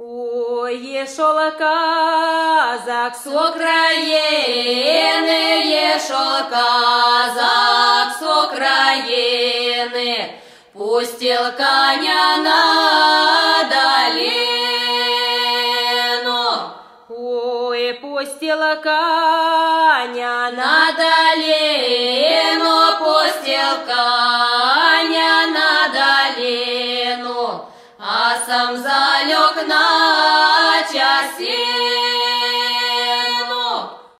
Ой, ешол казак с Украины, ешол казак с Украины, пустил коня на долину. Ой, пустила коня на долину пустил коня на долину, а сам залег на часе